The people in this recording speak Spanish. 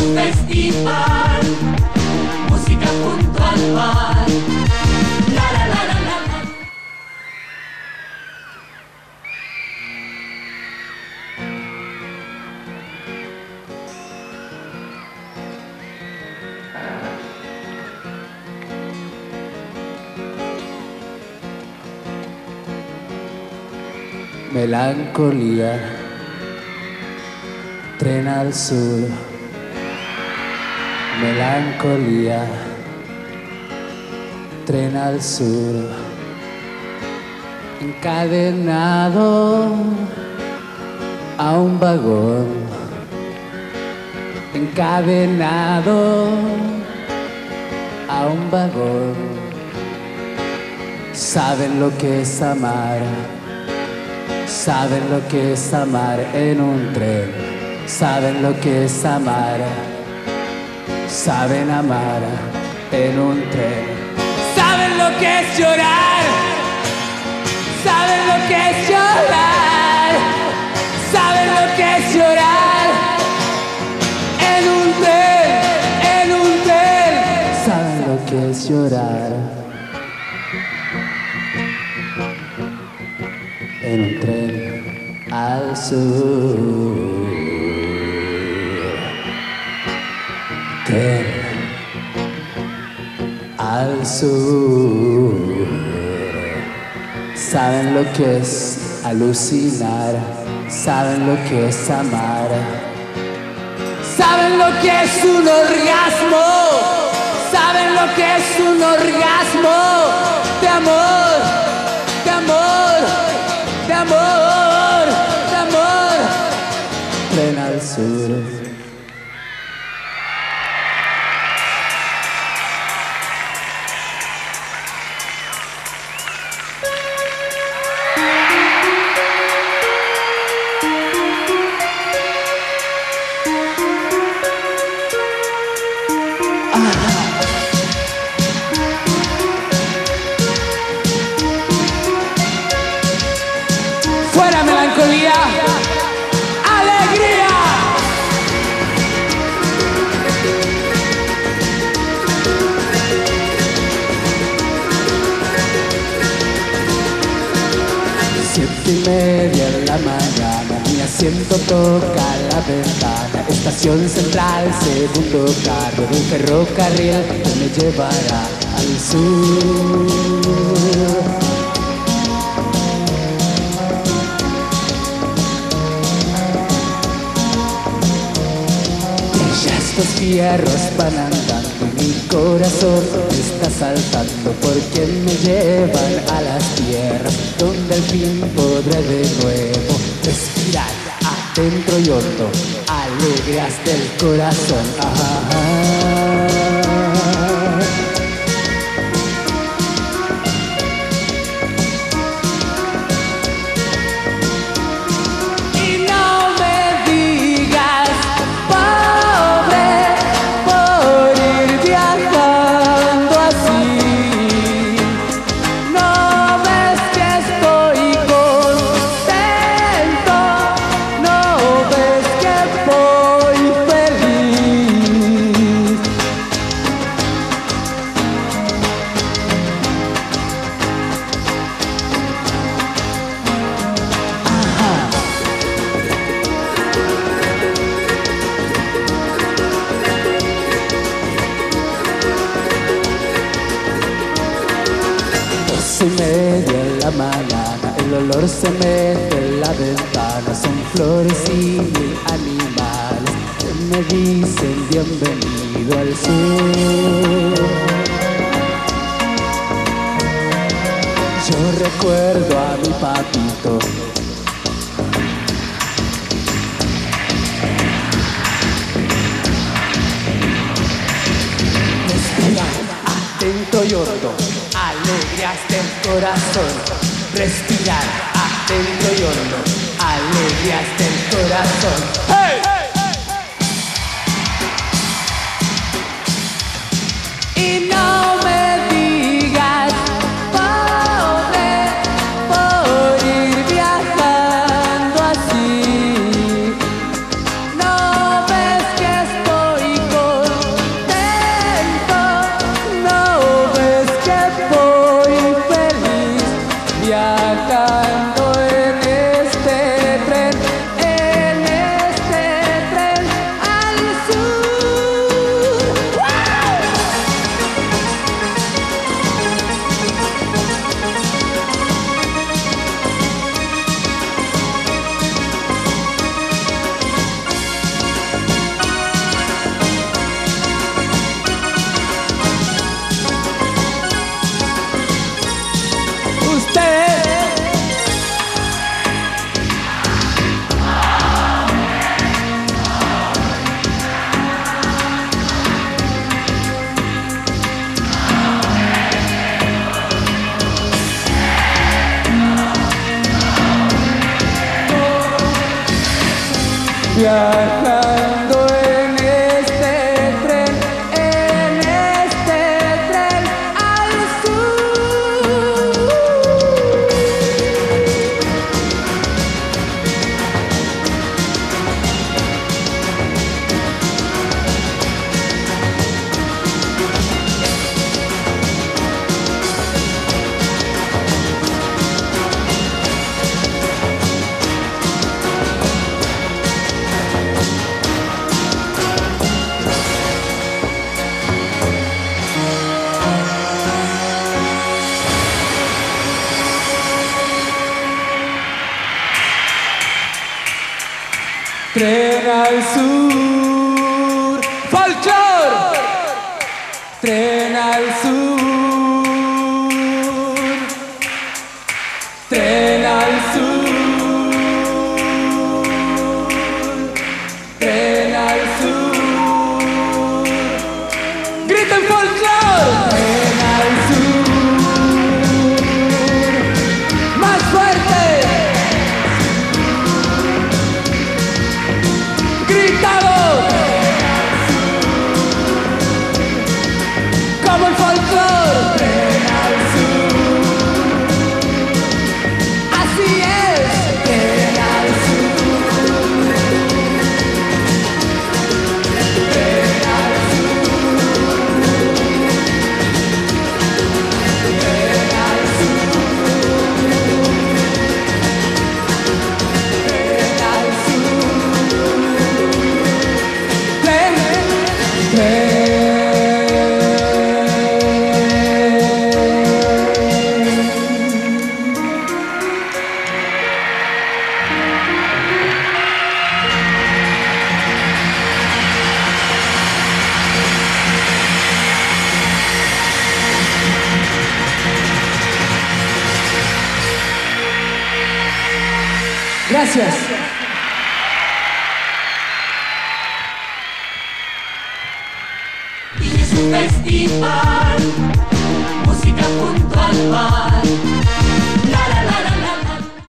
festival, música junto al mar. La la la la. la. Melancolía, tren al sur. Melancolía, tren al sur. Encadenado a un vagón. Encadenado a un vagón. Saben lo que es amar. Saben lo que es amar en un tren. Saben lo que es amar. Saben amar en un tren. Saben lo que es llorar. Saben lo que es llorar. Saben lo que es llorar. En un tren, en un tren. Saben lo que es llorar. en un tren al sur. Al sur. Saben lo que es alucinar, saben lo que es amar. Saben lo que es un orgasmo, saben lo que es un orgasmo Melancolía, alegría. Siete y media en la mañana, mi asiento toca la ventana. Estación central, segundo carro de un ferrocarril que me llevará al sur. Estos fierros van andando mi corazón está saltando porque me llevan a las tierras donde al fin podré de nuevo respirar adentro y hondo, alegrías del corazón. Olor se mete en la ventana, son flores y mil animales que me dicen bienvenido al sur. Yo recuerdo a mi papito. Respirar atento y hondo, alegrías del corazón. Respirar atento y hondo, alegrías del corazón. Yeah. Tren al sur. ¡Folklore! Tren al sur. Gracias. Festival, música junto al mar.